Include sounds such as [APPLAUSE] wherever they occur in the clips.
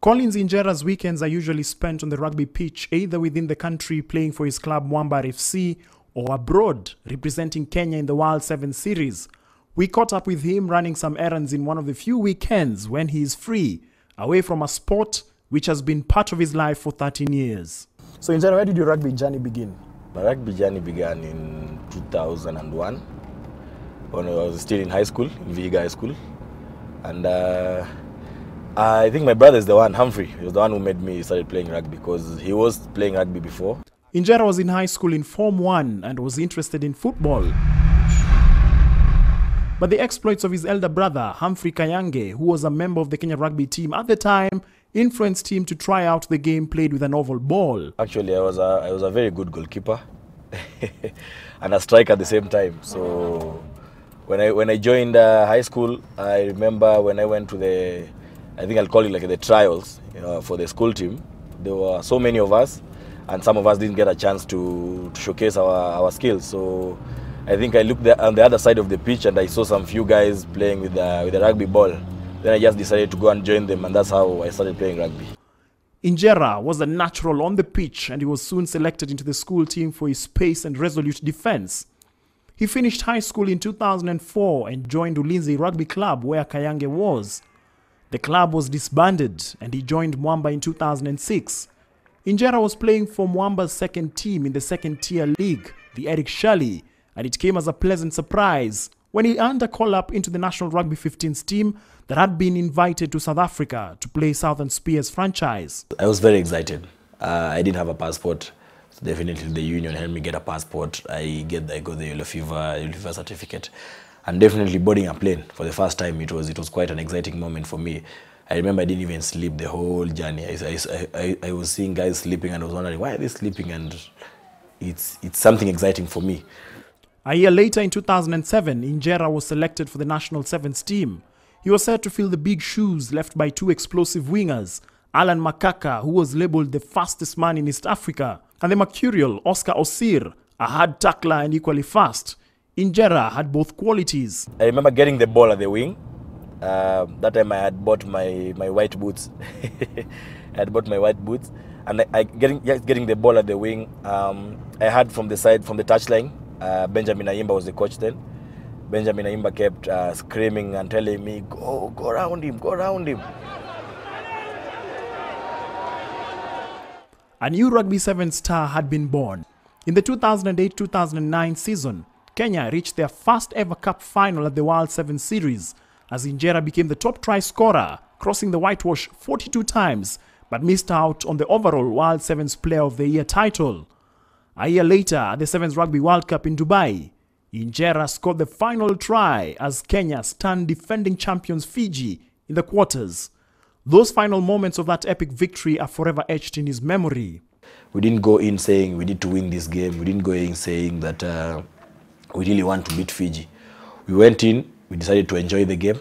Collins Injera's weekends are usually spent on the rugby pitch, either within the country playing for his club Mwamba FC or abroad representing Kenya in the World 7 Series. We caught up with him running some errands in one of the few weekends when he is free, away from a sport which has been part of his life for 13 years. So, Injera, where did your rugby journey begin? My rugby journey began in 2001 when I was still in high school, in Vihiga High School. And uh, I think my brother is the one, Humphrey, he was the one who made me started playing rugby because he was playing rugby before. Injera was in high school in Form 1 and was interested in football. But the exploits of his elder brother, Humphrey Kayange, who was a member of the Kenya rugby team at the time, influenced him to try out the game played with an oval ball. Actually, I was a, I was a very good goalkeeper [LAUGHS] and a striker at the same time. So when I, when I joined uh, high school, I remember when I went to the, I think I'll call it like the trials know, for the school team. There were so many of us, and some of us didn't get a chance to, to showcase our, our skills. So I think I looked there on the other side of the pitch and I saw some few guys playing with the, with the rugby ball. Then I just decided to go and join them, and that's how I started playing rugby. Injera was a natural on the pitch and he was soon selected into the school team for his pace and resolute defense. He finished high school in 2004 and joined Ulinzi Rugby Club where Kayange was. The club was disbanded and he joined Mwamba in 2006. Injera was playing for Mwamba's second team in the second tier league, the Eric Shirley, and it came as a pleasant surprise when he earned a call up into the National Rugby 15s team that had been invited to South Africa to play Southern Spears franchise. I was very excited. Uh, I didn't have a passport. So definitely the union helped me get a passport. I get I got the yellow fever, yellow fever certificate. And definitely boarding a plane for the first time, it was it was quite an exciting moment for me. I remember I didn't even sleep the whole journey. I, I, I, I was seeing guys sleeping and I was wondering why are they sleeping and it's it's something exciting for me. A year later, in 2007, Injera was selected for the national sevens team. He was said to fill the big shoes left by two explosive wingers, Alan Makaka, who was labeled the fastest man in East Africa, and the mercurial Oscar Osir, a hard tackler and equally fast. Injera had both qualities. I remember getting the ball at the wing. Uh, that time I had bought my, my white boots. [LAUGHS] I had bought my white boots, and I, I getting just getting the ball at the wing. Um, I had from the side from the touchline. Uh, Benjamin Ayimba was the coach then. Benjamin Ayimba kept uh, screaming and telling me, "Go, go around him, go around him." A new Rugby 7 star had been born. In the 2008-2009 season, Kenya reached their first ever cup final at the World 7 Series as Injera became the top try scorer, crossing the whitewash 42 times, but missed out on the overall World 7's Player of the Year title. A year later, at the Sevens Rugby World Cup in Dubai, Injera scored the final try as Kenya stunned defending champions Fiji in the quarters. Those final moments of that epic victory are forever etched in his memory. We didn't go in saying we need to win this game. We didn't go in saying that uh, we really want to beat Fiji. We went in, we decided to enjoy the game,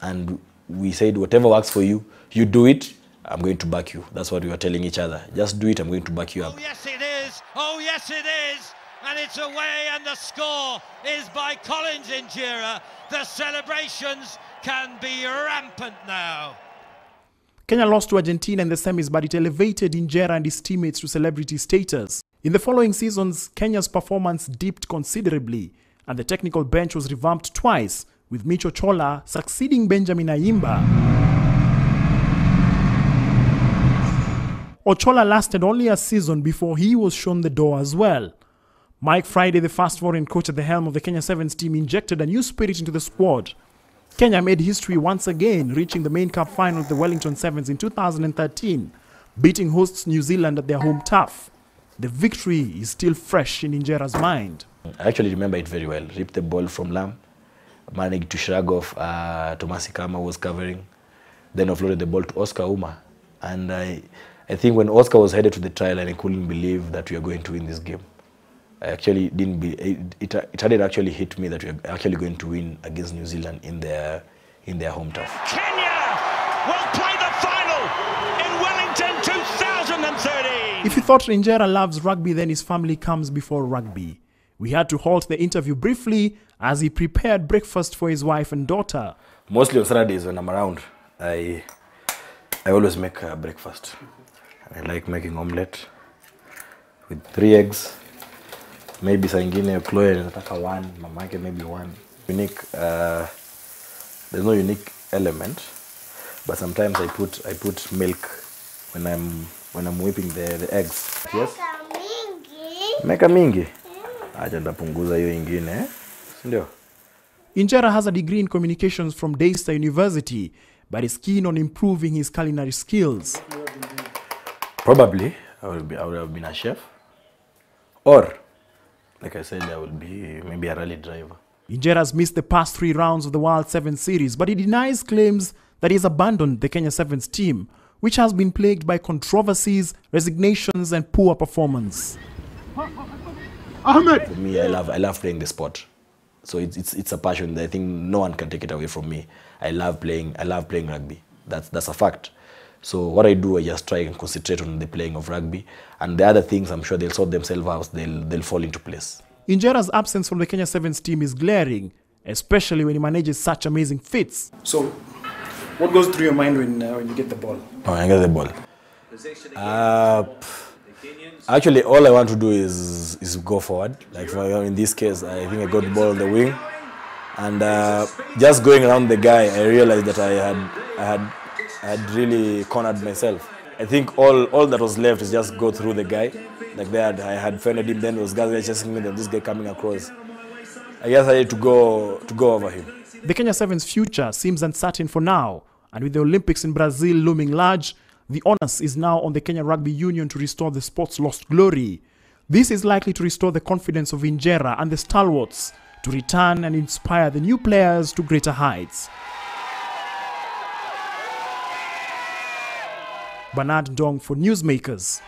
and we said, whatever works for you, you do it. I'm going to back you. That's what we were telling each other. Just do it. I'm going to back you up. Oh, yes, it is. Oh, yes, it is. And it's away, and the score is by Collins Injera. The celebrations can be rampant now. Kenya lost to Argentina in the semis, but it elevated Injera and his teammates to celebrity status. In the following seasons, Kenya's performance dipped considerably, and the technical bench was revamped twice, with Mitch Ochola succeeding Benjamin Ayimba. Ochola lasted only a season before he was shown the door as well. Mike Friday, the first foreign coach at the helm of the Kenya Sevens team, injected a new spirit into the squad. Kenya made history once again, reaching the main cup final of the Wellington Sevens in 2013, beating hosts New Zealand at their home turf. The victory is still fresh in Injera's mind. I actually remember it very well. Ripped the ball from Lam, managed to shrug off. Uh, Tomasi Cama was covering, then offloaded the ball to Oscar Ouma. And I, I think when Oscar was headed to the trial, and I couldn't believe that we are going to win this game. I actually didn't be, it, it, it hadn't actually hit me that we are actually going to win against New Zealand in their, in their home turf. Kenya will play the final in Wellington 2030. If you thought Injera loves rugby, then his family comes before rugby. We had to halt the interview briefly as he prepared breakfast for his wife and daughter. Mostly on Saturdays when I'm around, I, I always make uh, breakfast. I like making omelette with three eggs. Maybe saa ingine Chloe anataka one, mama yake maybe one. Unique, uh, there's no unique element, but sometimes I put I put milk when I'm when I'm whipping the, the eggs. Yes. Meka mingi. Acha ndapunguza hiyo ingine, eh? si ndio? Injera has a degree in communications from Daystar University, but is keen on improving his culinary skills. Probably I would, be I would have been a chef. Or like I said, I would be maybe a rally driver. Injera has missed the past three rounds of the World Sevens series, but he denies claims that he has abandoned the Kenya Sevens team, which has been plagued by controversies, resignations, and poor performance. Ahmed! For me, I love I love playing the sport. So it's it's it's a passion that I think no one can take it away from me. I love playing I love playing rugby. That's that's a fact. So what I do, I just try and concentrate on the playing of rugby, and the other things I'm sure they'll sort themselves out. They'll they'll fall into place. Injera's absence from the Kenya Sevens team is glaring, especially when he manages such amazing feats. So, what goes through your mind when, uh, when you get the ball? Oh, I get the ball. Uh, actually, all I want to do is is go forward. Like for, in this case, I think I got the ball on the wing, and uh, just going around the guy, I realized that I had I had I had really cornered myself. I think all all that was left is just go through the guy. Like there, I had fended him. Then those guys were just thinking that this guy coming across. I guess I had to go to go over him. The Kenya Sevens future seems uncertain for now, and with the Olympics in Brazil looming large, the onus is now on the Kenya Rugby Union to restore the sport's lost glory. This is likely to restore the confidence of Injera and the stalwarts to return and inspire the new players to greater heights. Bernard Dong for Newsmakers.